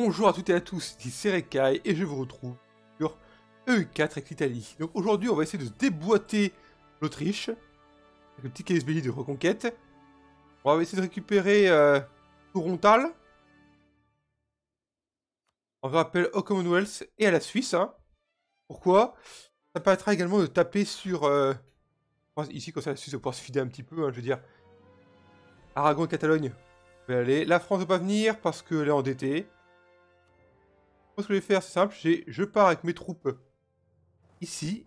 Bonjour à toutes et à tous, ici Serekai et je vous retrouve sur EU4 avec l'Italie. Donc aujourd'hui on va essayer de déboîter l'Autriche avec le petit belli de reconquête. On va essayer de récupérer euh, Torontal. On rappelle au Commonwealth et à la Suisse. Hein. Pourquoi? Ça permettra également de taper sur... Euh, ici comme ça la Suisse va pouvoir se fider un petit peu, hein, je veux dire. Aragon et Catalogne. La France ne va pas venir parce qu'elle est endettée. Ce que je vais faire, c'est simple. Je pars avec mes troupes ici.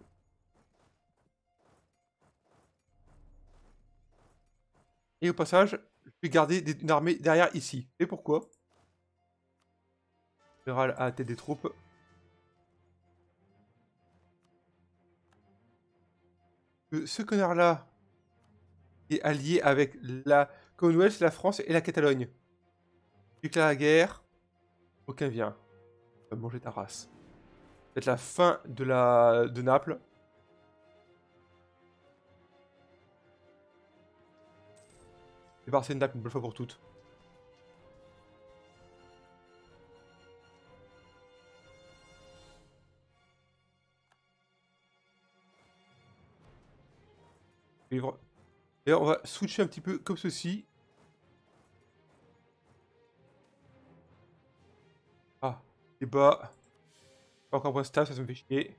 Et au passage, je vais garder une armée derrière ici. Et pourquoi? Général à la tête des troupes. ce connard-là est allié avec la Commonwealth, la France et la Catalogne. Déclare la guerre. Aucun vient. Va manger ta race. C'est la fin de la de Naples. Débarrasser Naples une bonne fois pour toutes. Et on va switcher un petit peu comme ceci. Ah, débat. Pas encore point stable, ça, me fait chier.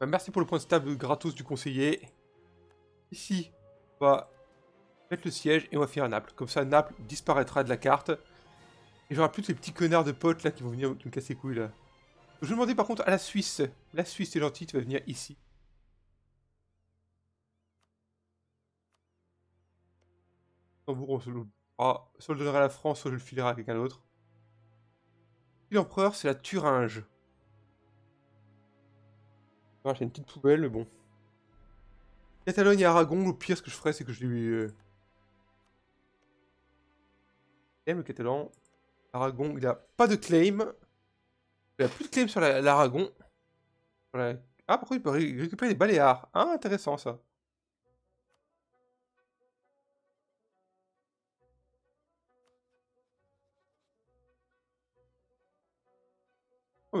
Bah, merci pour le point stable gratos du conseiller. Ici, on va mettre le siège et on va faire Naples. Comme ça, Naples disparaîtra de la carte. Et j'aurai plus ces petits connards de potes là qui vont venir me casser les couilles là. Je vais demander par contre à la Suisse. La Suisse est gentille, tu vas venir ici. on se le... Ah, soit le donnerai à la France, soit je le filerai à quelqu'un d'autre. L'empereur, c'est la Thuringe. Ah, j'ai une petite poubelle, mais bon. Catalogne et Aragon, le pire, ce que je ferais, c'est que je lui... Euh... le catalan. Aragon, il a pas de claim. Il a plus de claim sur l'Aragon. Ah, par contre, il peut récupérer des baléares. Ah, intéressant, ça.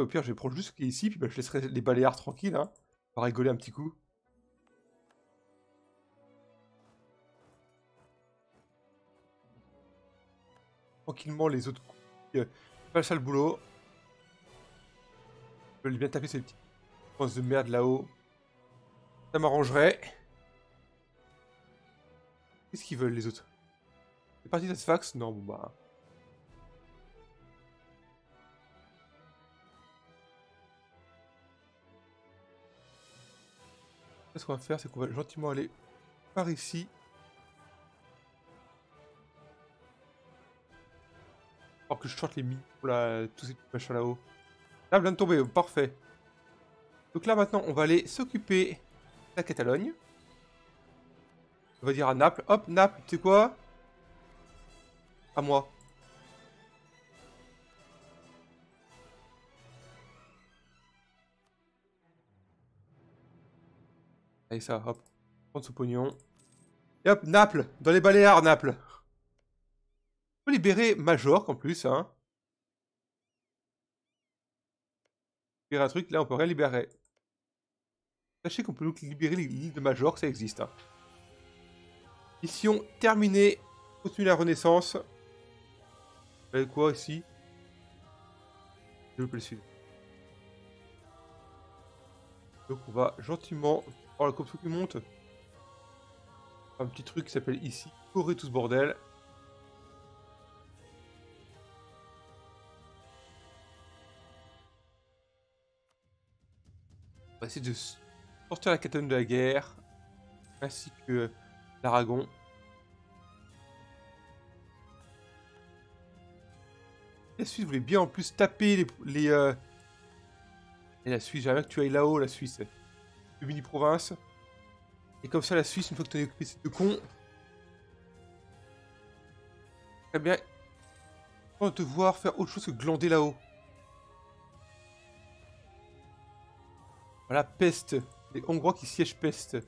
Au pire, je vais prendre juste ce ici, puis bah, je laisserai les baléares tranquilles, hein. On va rigoler un petit coup. Tranquillement, les autres coups. Euh, pas ça le boulot. Je vais bien taper ces petits postes de merde là-haut. Ça m'arrangerait. Qu'est-ce qu'ils veulent, les autres? C'est parti fax Non, bon bah... ce qu'on va faire, c'est qu'on va gentiment aller par ici. Alors que je sorte les mines pour la... tous ces machins là-haut. Là, vient de tomber, parfait. Donc là, maintenant, on va aller s'occuper de la Catalogne. On va dire à Naples. Hop, Naples, tu sais quoi? À moi. Allez, ça, hop. Prendre ce pognon. Et hop, Naples Dans les Baléares, Naples On peut libérer Majorque en plus, hein. Un truc, là on peut rien libérer. Sachez qu'on peut libérer l'île de Majorque, ça existe. Hein. Mission terminée. Continue la renaissance. Avec quoi ici? Je le suivre. Donc on va gentiment Oh, le copso qui monte. Un petit truc qui s'appelle ici. Correr tout ce bordel. On va essayer de sortir la catane de la guerre. Ainsi que l'Aragon. La Suisse voulait bien en plus taper les... les euh, Et la Suisse, j'aimerais que tu ailles là-haut, la Suisse de mini-province. Et comme ça, la Suisse, une fois que tu as occupé ces deux cons, très bien, on te voir faire autre chose que glander là-haut. Voilà, peste. Les Hongrois qui siègent peste.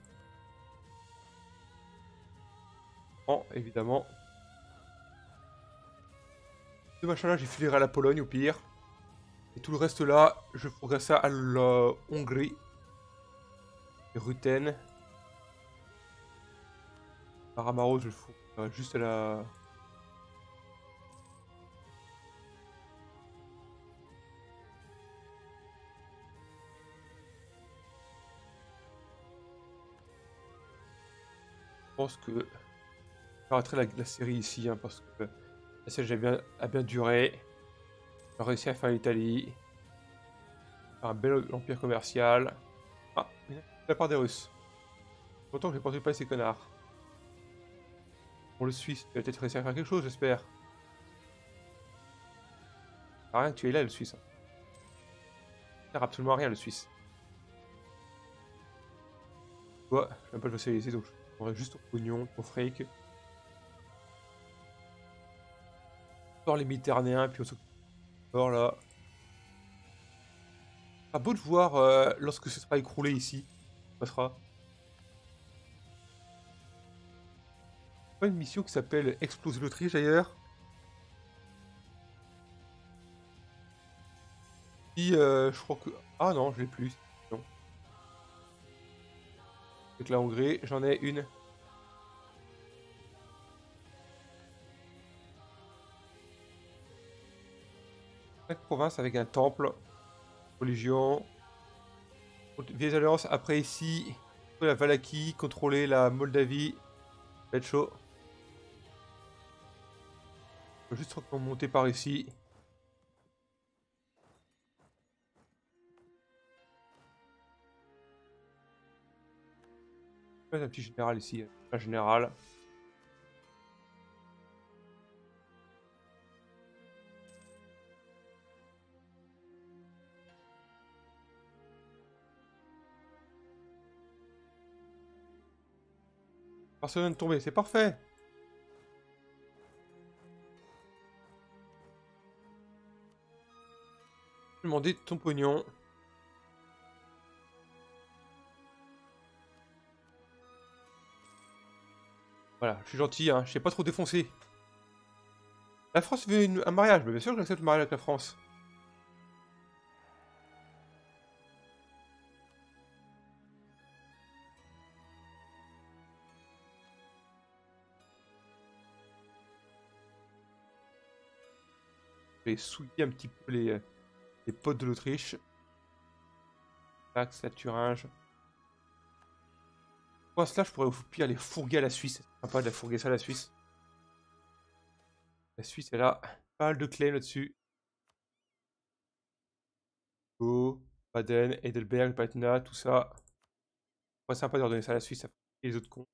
Bon, évidemment. Ce machin-là, j'ai filé à la Pologne au pire. Et tout le reste là, je progresse ça à la Hongrie. Ruten. Paramaro, je le fous juste à la... Je pense que j'arrêterai la, la, série ici, hein, parce que la série a bien, a bien duré. On a réussi à faire l'Italie. Un bel empire commercial. Ah, la part des Russes. Pourtant que j'ai pas pas ces connards. Pour le Suisse, tu vas peut-être réussir à faire quelque chose, j'espère. Rien que tu es là, le Suisse. Il sert absolument rien, le Suisse. Ouais, je même pas le ici, donc je juste ton pognon, ton fric. Sort les Méditerranéens, puis on s'occupe là. Pas beau de voir euh, lorsque ce sera écroulé ici. Ça sera. Pas une mission qui s'appelle Exploser l'Autriche d'ailleurs? Qui, euh, je crois que. Ah non, je l'ai plus. Non. Avec la Hongrie, j'en ai une. province avec un temple, religion, vieilles alliances. Après ici, la Valaki, contrôler la Moldavie, va être chaud. juste monter par ici. Un petit général ici, un général. Personne de tomber, c'est parfait. Demander ton pognon. Voilà, je suis gentil, hein, je sais pas trop défoncer. La France veut un mariage, mais bien sûr que j'accepte le mariage avec la France. Souiller un petit peu les, les potes de l'Autriche. Tax, la Thuringe. Pour cela, je pourrais au pire les fourguer à la Suisse. C'est sympa de la fourguer ça à la Suisse. La Suisse est là. Pas de clés là-dessus. Go, Baden, Heidelberg, Patna, tout ça. Pas sympa de leur donner ça à la Suisse, ça fait les autres cons.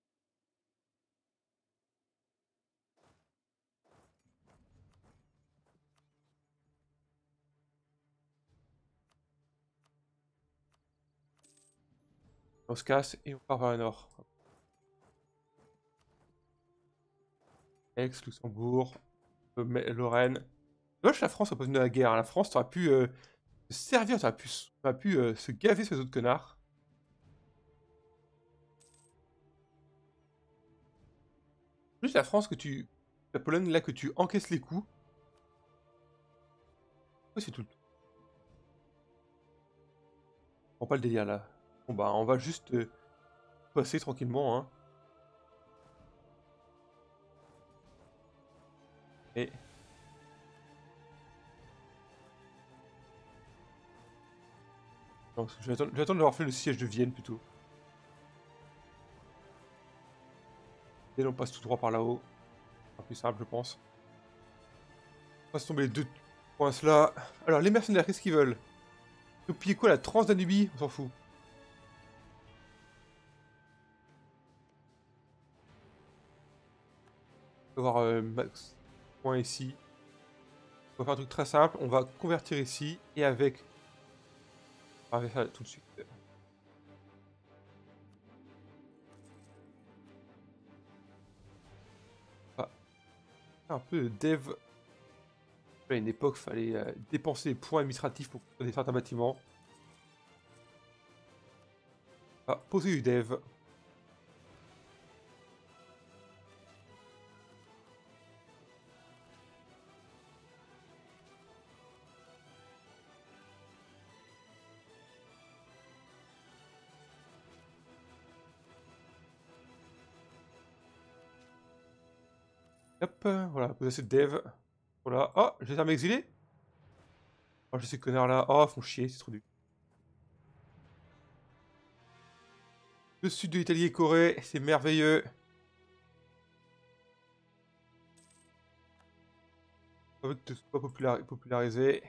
On se casse et on part vers le nord. Aix, Luxembourg, Lorraine. Dommage la France a pas de la guerre. La France, aurait pu euh, se servir, t'aurais pu, pu euh, se gaver ces autres connards. Juste la France que tu... La Pologne, là, que tu encaisses les coups. c'est tout. On pas le délire, là. Bon bah on va juste euh, passer tranquillement hein. Et... je vais attendre, d'avoir fait le siège de Vienne plutôt. Et on passe tout droit par là-haut. plus simple je pense. On passe tomber les deux points là. Alors les mercenaires, qu'est-ce qu'ils veulent? Nous piller quoi la Transdanubie On s'en fout. Avoir euh, max point ici. On va faire un truc très simple, on va convertir ici et avec... On va faire tout de suite. Ah. Un peu de dev. À une époque, fallait euh, dépenser des points administratifs pour construire certains bâtiments. Ah, poser du dev. Voilà, cette dev. Voilà. Oh, j'ai armées exilées Oh, j'ai ces connards là. Oh, font chier, c'est trop dur. Le sud de l'Italie et Corée, c'est merveilleux. Pas popularisé.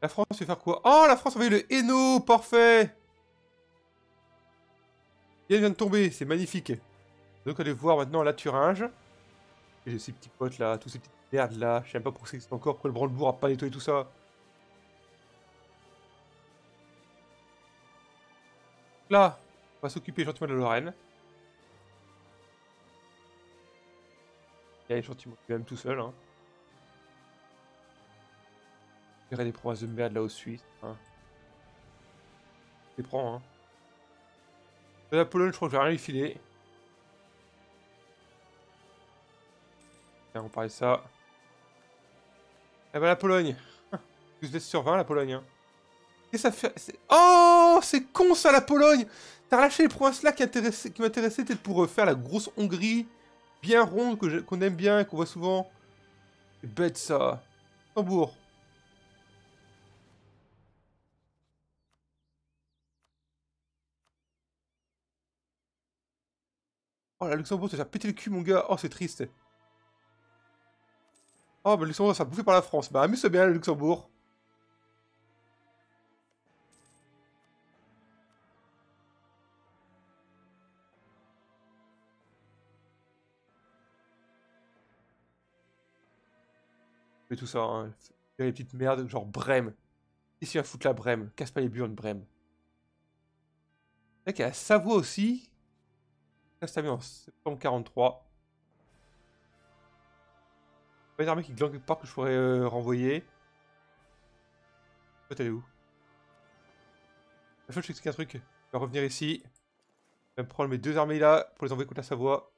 La France va faire quoi? Oh, la France envoyé le Hainaut Parfait Il vient de tomber, c'est magnifique. Donc allez voir maintenant la Thuringe. J'ai ces petits potes là, tous ces petites merdes là. Je sais même pas pourquoi c'est encore, pourquoi le branle-bourg a pas nettoyé tout ça. Là, on va s'occuper gentiment de Lorraine. Il y a gentiment même tout seul. Hein. des provinces de merde là au Suisse. Hein. Je les prends. Hein. La Pologne, je crois que je vais rien y filer. On parlait ça. Eh ben la Pologne. Vous êtes sur 20 la Pologne. Hein. Que ça fait Oh C'est con ça la Pologne T'as relâché les provinces là qui, m'intéressaient peut-être pour faire la grosse Hongrie. Bien ronde, qu'on aime bien, qu'on voit souvent. Bête ça. Tambour. Oh, la Luxembourg, ça pété le cul, mon gars. Oh, c'est triste. Oh, bah, le Luxembourg, ça a bouffé par la France. Bah, amuse-toi bien, le Luxembourg. Mais tout ça, hein. Il y a des petites merdes, genre Brême. Qu'est-ce qu'il va foutre la Brême? Casse pas les burnes, Brême. C'est vrai qu'il y a Savoie aussi. Ça, en septembre 43. Pas une armée qui glande quelque part que je pourrais euh, renvoyer. Toi, t'es où? La je t'explique un truc. Je vais revenir ici. Je vais prendre mes deux armées là pour les envoyer contre la Savoie.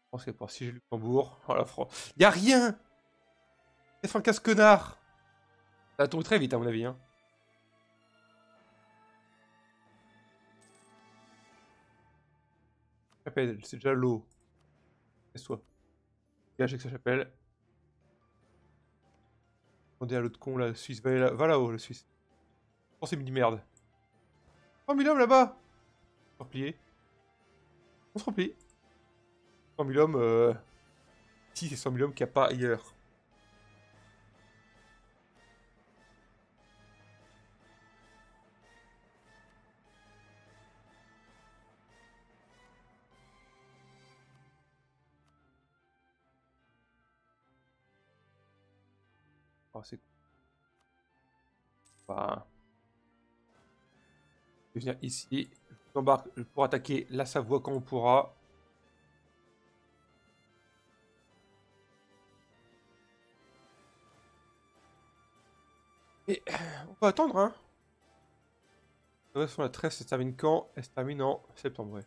Je pense qu'il pour si j'ai Luxembourg. Oh la France. Y'a rien 95 connards Ça va tomber très vite à mon avis. Hein. C'est déjà l'eau. Laisse-toi. Gage avec sa chapelle. Demandez à l'autre con, la Suisse. Va, là, là-haut, le Suisse. Oh, c'est mini merde. Oh, mille hommes là-bas Replié. On se replie. 100 000 hommes. Si, c'est 100 000 hommes qu'il n'y a pas ailleurs. C'est Enfin... Je vais venir ici. Je pour attaquer la Savoie quand on pourra. Et on va attendre, hein. la trêve se termine quand? Elle se termine en septembre.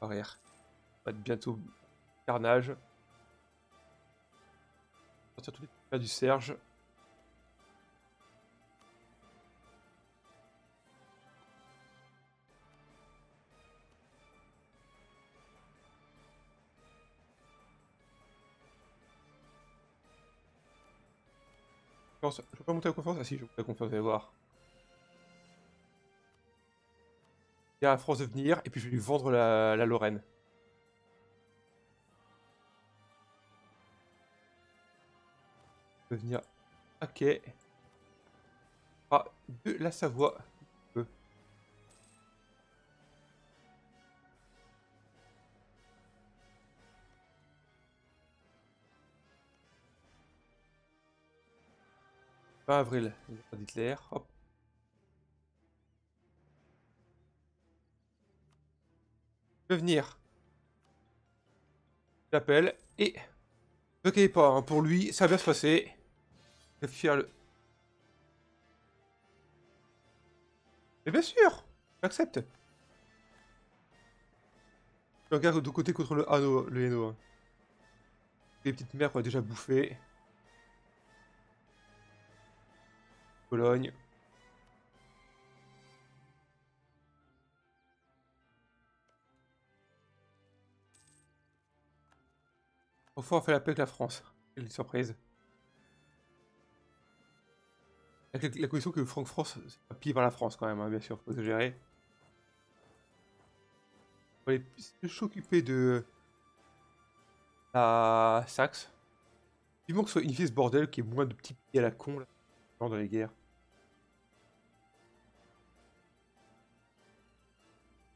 Arrière. Va être bientôt Carnage. Sortir tous les du Serge. Je peux pas monter la confiance Ah si, je peux la confiance, vous allez voir. Il y a la France de venir, et puis je vais lui vendre la Lorraine. Venir Ok. Ah, de la Savoie. Pas avril, d'Hitler. Hop. Je venir. J'appelle et... Ok, pas, hein, pour lui, ça va se passer. Je faire le... Mais bien sûr J'accepte Je regarde de côté contre le Hano, le. Hein. Les petites mères qu'on déjà bouffé. Pologne. Enfin, on fait la paix avec la France. Quelle surprise. La condition que Franck-France, c'est pas pillé la France quand même, hein, bien sûr, faut se gérer. On va s'occuper de la Saxe. Vivement que ce soit unifié ce bordel, qui est moins de petits pieds à la con, là, dans les guerres.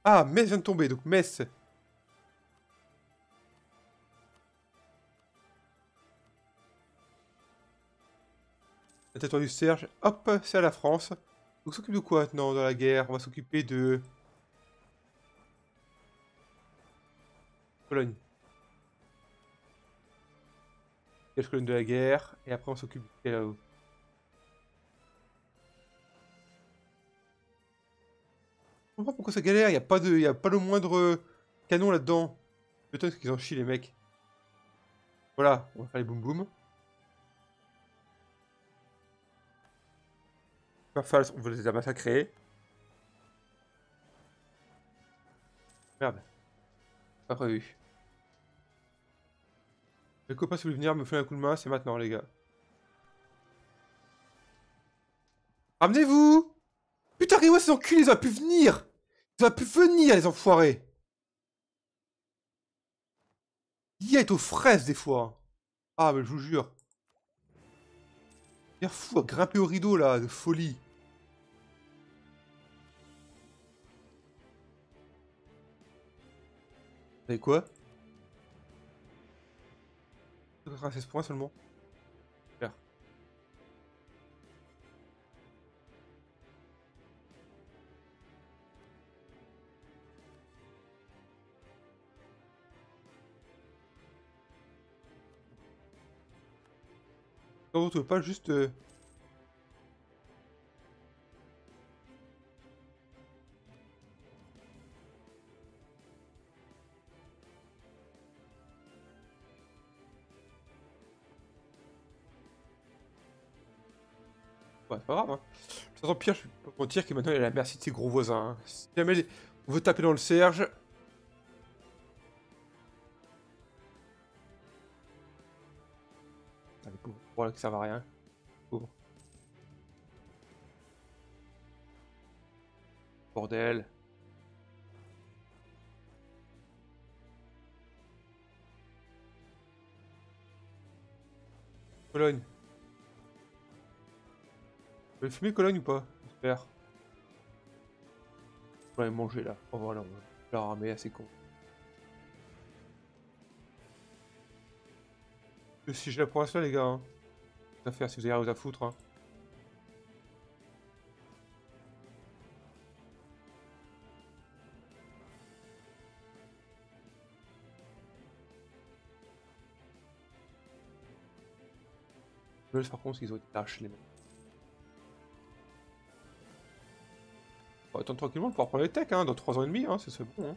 Ah, Metz vient de tomber, donc Metz. La du Serge, hop, c'est à la France. On s'occupe de quoi maintenant dans la guerre? On va s'occuper de... Pologne. Cache colonne de la guerre, et après on s'occupe de là-haut. Je comprends pourquoi ça galère, il n'y a, pas de... a pas le moindre canon là-dedans. Peut-être qu'ils en chient les mecs. Voilà, on va faire les boum boum. On veut les a massacrés. Merde. Pas prévu. Les copains, si vous voulez venir me faire un coup de main, c'est maintenant, les gars. Ramenez-vous Putain, regardez-moi ces enculés, ils auraient pu venir Ils auraient pu venir, les enfoirés Il est aux fraises, des fois. Ah, mais je vous jure. Il fou à grimper au rideau, là, de folie. Vous quoi? 96 points seulement. Non, tu veux pas juste... Euh, Ouais, c'est pas grave. Hein. Ça pire, je peux mentir que maintenant il a la merci de ses gros voisins. Hein. Si jamais on veut taper dans le Serge. Allez, pauvre. Voilà que ça va rien. Bordel. Pologne. Vous pouvez fumer Cologne ou pas J'espère? On va aller manger là. Oh voilà, on va la ramer assez con. Si j'ai la province là les gars. Hein. À faire si vous avez rien à foutre. Hein. par contre, ils ont été lâches les mecs. On tranquillement de pouvoir prendre les techs, hein, dans 3 ans et demi, hein, c'est bon. Hein.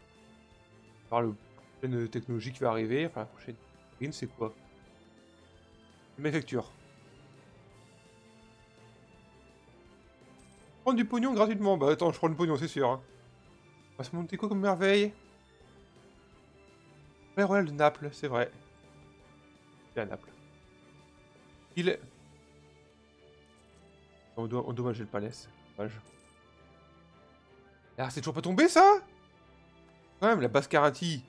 Par le prochaine technologie qui va arriver, enfin la prochaine c'est quoi? Manufacture. Prendre du pognon gratuitement, bah attends, je prends du pognon, c'est sûr. Hein. On va se monter quoi comme merveille? Le Royal de Naples, c'est vrai. C'est à Naples. Il... On doit endommager le palais, dommage. Ah, c'est toujours pas tombé, ça? Quand même, la basse Karati.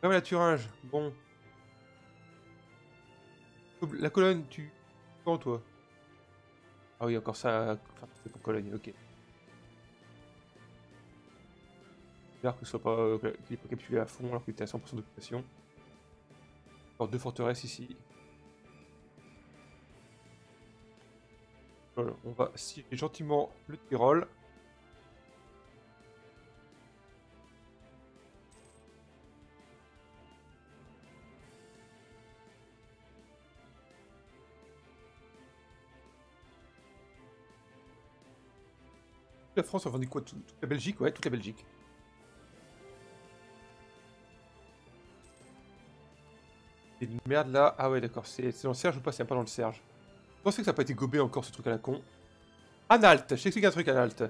Quand même la Thuringe. Bon. La colonne, tu... Quand, toi? Ah oui, encore ça... Enfin, c'est pour colonne, ok. J'espère que ce soit pas... Euh, pas capturé à fond alors qu'il était à 100% d'occupation. Encore deux forteresses ici. on va scier gentiment le Tyrol. La France a vendu quoi toute, la Belgique Ouais, toute la Belgique. C'est une merde là. Ah ouais, d'accord. C'est dans le Serge ou pas? C'est pas dans le Serge. pensais que ça n'a pas été gobé encore ce truc à la con. Analt, je t'explique un truc, Analt.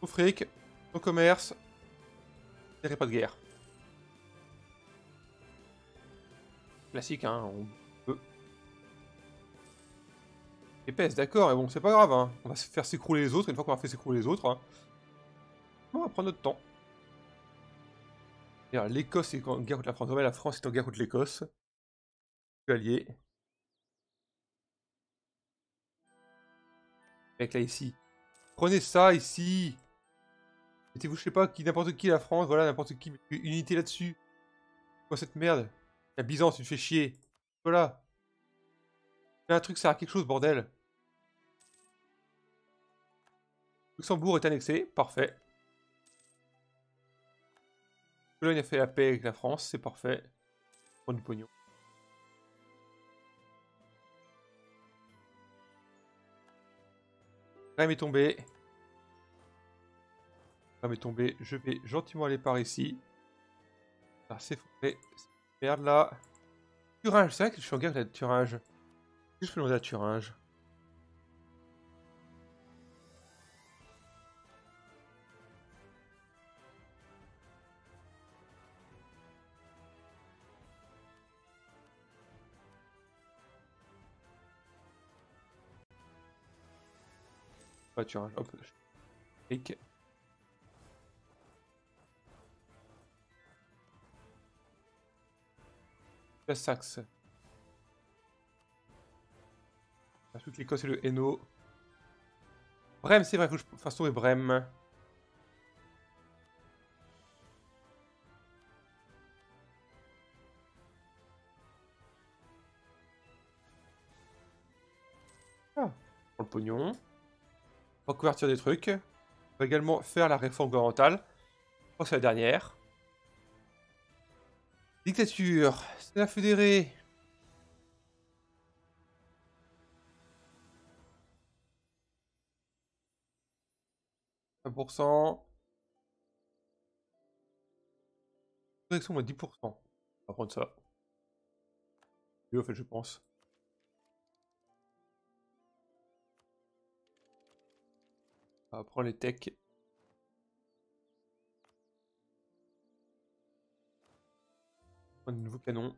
Ton fric, ton commerce, il pas de guerre. Classique, hein, Épaisse, d'accord, et bon, c'est pas grave, hein. On va se faire s'écrouler les autres, une fois qu'on a fait s'écrouler les autres, hein. On va prendre notre temps. L'Écosse est en guerre contre la France. la France est en guerre contre l'Écosse. Allié. Mec, là, ici. Prenez ça, ici. Mettez-vous, je sais pas, qui n'importe qui, la France, voilà, n'importe qui. Une unité là-dessus. Quoi, cette merde? La Byzance, tu me fais chier. Voilà. Un truc, ça à quelque chose, bordel. Luxembourg est annexé, parfait. Pologne a fait la paix avec la France, c'est parfait. Prends du pognon. Rem est tombé. Rem est tombé. Je vais gentiment aller par ici. Ah, c'est Merde là. Thuringe, c'est vrai que je suis en guerre avec la Thuringe. Je fais à Thuringe hop. Clic. Saxe. Toutes les et le Hainaut. Brême, c'est vrai, faut que je fasse tomber Brême. Ah, pour le pognon couverture des trucs. On va également faire la réforme gouvernementale. Je c'est la dernière. Dictature. C'est la fédérée. cent Direction moins 10%. On va prendre ça. Fait, je pense. Va prendre les techs. Un nouveau canon.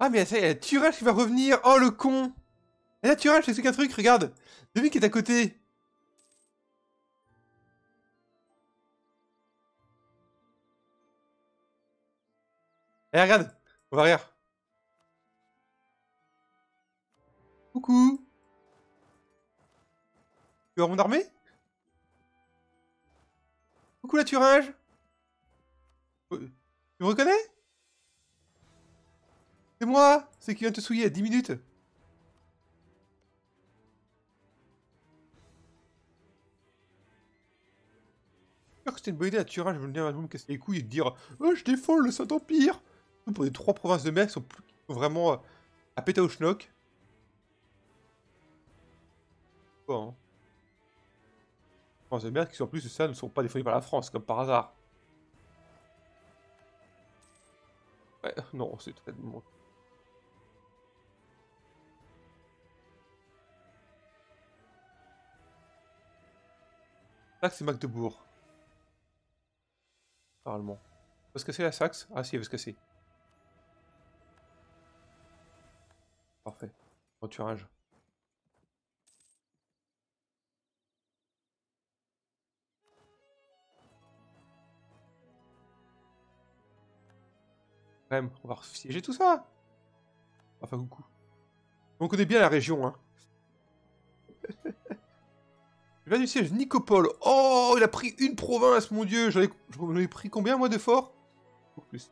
Ah mais ça y a Turage qui va revenir. Oh le con. Et là Turage, c'est qu'un truc, regarde. Devine qui est à côté. Eh regarde. On va rire Coucou. Tu as mon armée Coucou la Thuringe Tu me reconnais? C'est moi C'est qui vient te souiller à 10 minutes que c'était une bonne idée la Thuringe de venir me casser les couilles et dire Oh, je défends le Saint-Empire! Pour les trois provinces de mer qui sont, plus, vraiment euh, à péta au schnock. Hein. France de merde qui en plus ça ne sont pas défendus par la France, comme par hasard. Ouais, non, c'est très bon. Là, c'est Magdebourg. Normalement. Parce que c'est la Saxe? Ah si, elle veut se casser. Parfait. On va siéger tout ça. Enfin, coucou. On connaît bien la région, hein. Je viens du siège Nicopole. Oh, il a pris une province, mon dieu. J'en ai... pris combien, moi, de fort plus.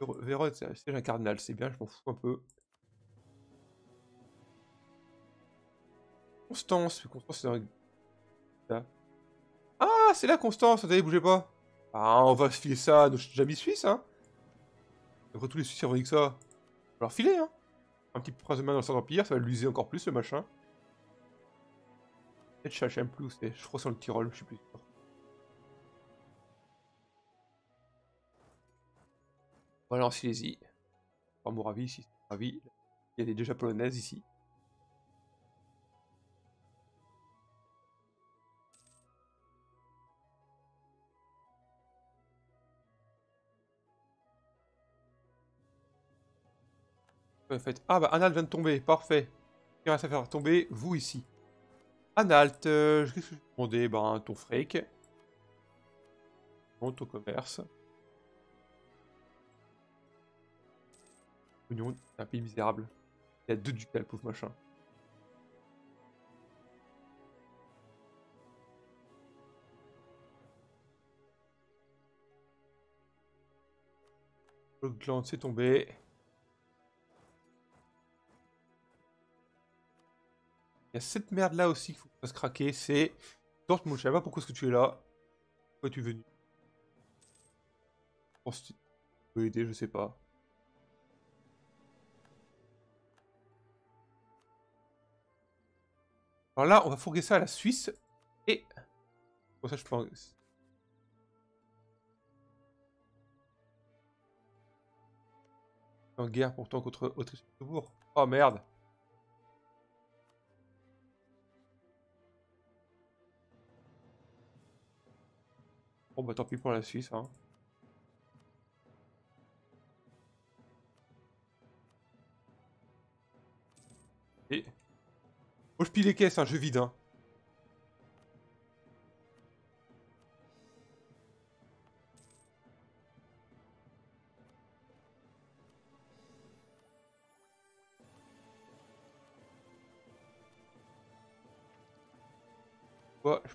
Vérone, c'est un cardinal, c'est bien, je m'en fous un peu. Constance, Constance, c'est. Ah, c'est là, Constance, attendez, bougez pas. Ah, on va se filer ça à nos amis suisses, hein Après, tous les Suisses, ils revendiquent ça. Va leur filer, hein Un petit prince de main dans le centre empire, ça va l'user encore plus, le machin. Peut-être chez plus, je crois sur le Tyrol, je suis plus sûr. Voilà, en Silésie. Il y a des deux japonaises ici. Fait. Ah bah Analt vient de tomber, parfait. Qui reste à faire tomber vous ici. Analt, euh, qu'est-ce que je vais demander? Ben ton fric. Bon, ton commerce. Oignon, c'est un pays misérable. Il y a deux ducats, pauvre machin. Le gland s'est tombé. Il y a cette merde là aussi qu'il faut pas se craquer, c'est Dortmund. Je pourquoi est-ce que tu es là. Pourquoi es-tu venu? Que tu aider, je sais pas. Alors là, on va fourguer ça à la Suisse. Et... Pour ça, je peux... En guerre pourtant contre Autriche-Bourg. Oh merde Bon bah tant pis pour la Suisse. Hein. Et... Oh je pile les caisses, hein, jeu vide. Hein.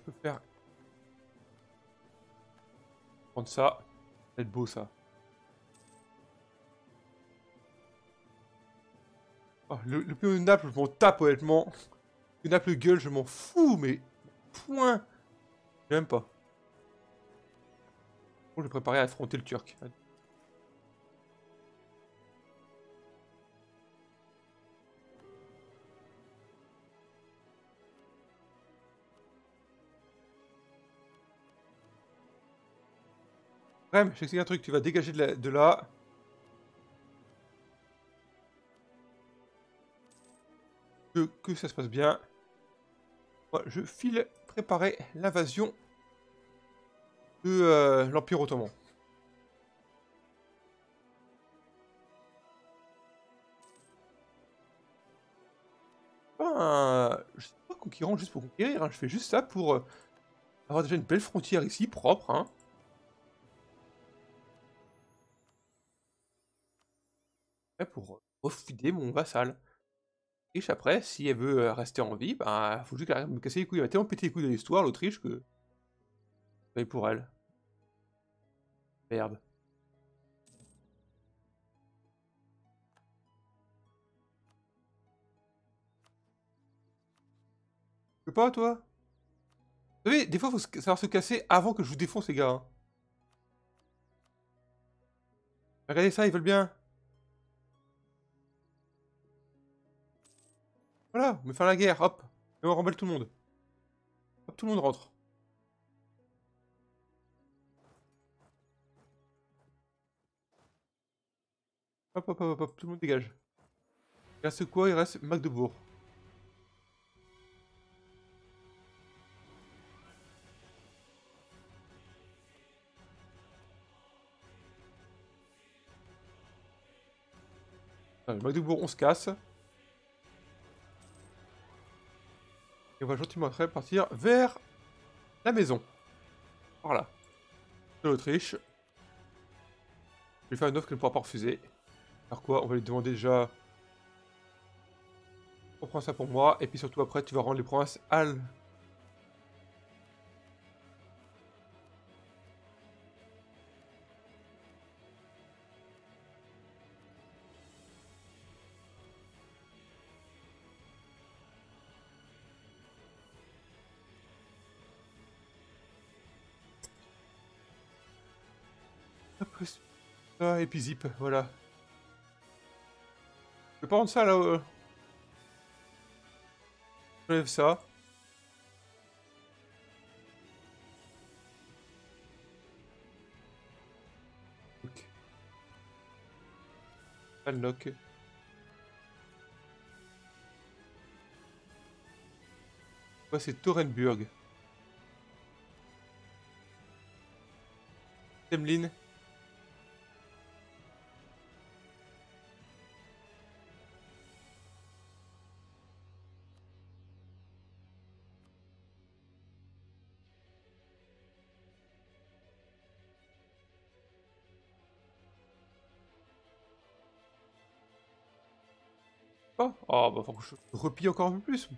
je peux faire ça. Va être beau ça. Oh, le, le pion de Naples, je m'en tape honnêtement. Le Naples gueule, je m'en fous, mais... Point J'aime pas. Bon, je vais préparer à affronter le Turc. Bref, je un truc, tu vas dégager de, là. Que, ça se passe bien. Je file préparer l'invasion de euh, l'Empire Ottoman. Ben, je suis pas conquérant juste pour conquérir, hein. je fais juste ça pour euh, avoir déjà une belle frontière ici, propre. Hein. Pour refuder mon vassal. Et après, si elle veut euh, rester en vie, bah, faut juste me casser les couilles. Elle va tellement péter les couilles de l'histoire, l'Autriche, que... C'est pour elle. Merde. Peux pas, toi Vous savez, des fois, faut savoir se casser avant que je vous défonce, les gars. Hein. Regardez ça, ils veulent bien. Voilà, on va faire la guerre, hop. Et on remballe tout le monde. Hop, tout le monde rentre. Hop, hop, hop, hop, tout le monde dégage. Il reste quoi? Il reste Magdebourg. Magdebourg, on se casse. Et on va gentiment partir vers la maison. Voilà. De l'Autriche. Je vais faire une offre qu'elle ne pourra pas refuser. Alors quoi On va lui demander déjà... On prend ça pour moi. Et puis surtout après, tu vas rendre les provinces à et puis zip, voilà. Je peux pas ça là. Euh... J'enlève ça. Ok. Unlock. Ouais, c'est Torenburg. Temlin. Oh, bah faut que je replie encore un peu plus.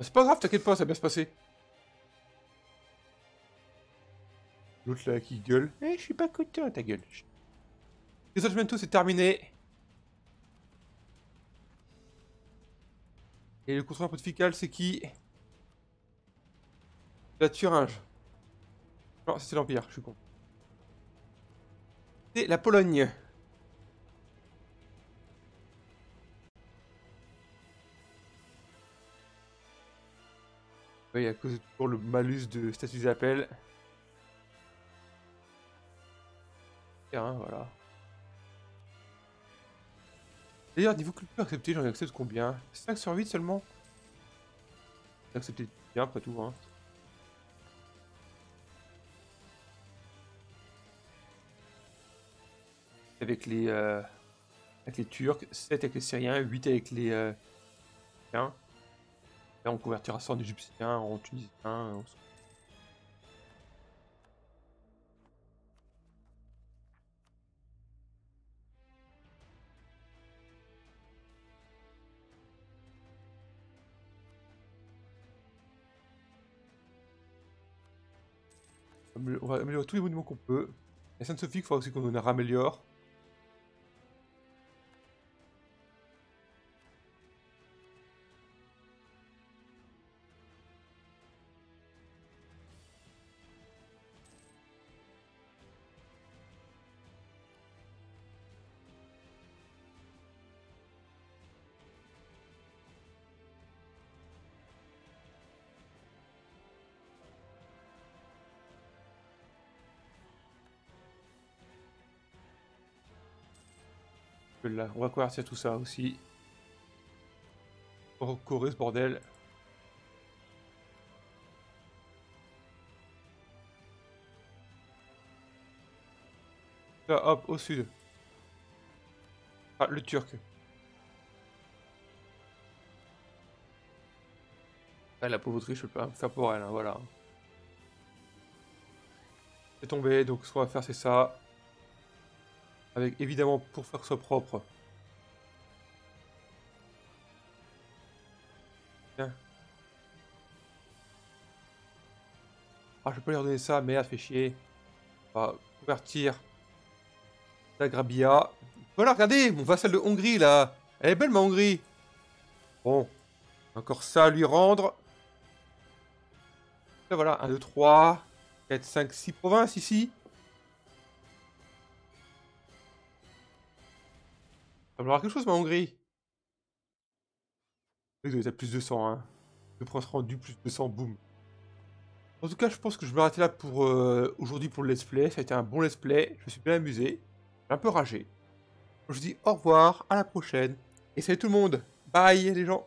C'est pas grave, t'inquiète pas, ça va bien se passer. L'autre là qui gueule. Eh, je suis pas content, ta gueule. Les autres c'est terminé. Et le contrôleur pontifical, c'est qui? La Thuringe. Non, c'est l'Empire, je suis con. C'est la Pologne. À cause pour le malus de statut d'appel. Tiens, voilà. D'ailleurs, niveau culture accepté, j'en accepte combien? 5 sur 8 seulement? Accepté bien après tout, hein. Avec les, euh, avec les Turcs, 7 avec les Syriens, 8 avec les... Euh, on convertira ça en égyptien, en tunisien. En... On va améliorer tous les monuments qu'on peut. La Sainte-Sophie, il faudra aussi qu'on en raméliore. on va convertir tout ça aussi. Corée ce bordel. Là, hop, au sud. Ah, le turc. Ah, la pauvre Autriche, je peux pas faire pour elle, hein, voilà. C'est tombé, donc ce qu'on va faire, c'est ça. Avec évidemment pour faire ça propre. Tiens. Ah, je peux leur donner ça, mais elle fait chier. On va convertir la Grabia. Voilà, regardez, mon vassal de Hongrie, là. Elle est belle, ma Hongrie. Bon. Encore ça à lui rendre. Voilà, 1, 2, 3, 4, 5, 6 provinces ici. Ça me quelque chose, ma Hongrie. Avez plus de 200, hein. Le prince rendu, plus de 100, boum. En tout cas, je pense que je vais arrêter là pour euh, aujourd'hui pour le let's play. Ça a été un bon let's play. Je me suis bien amusé. J'ai un peu ragé. Je vous dis au revoir, à la prochaine. Et salut tout le monde. Bye les gens.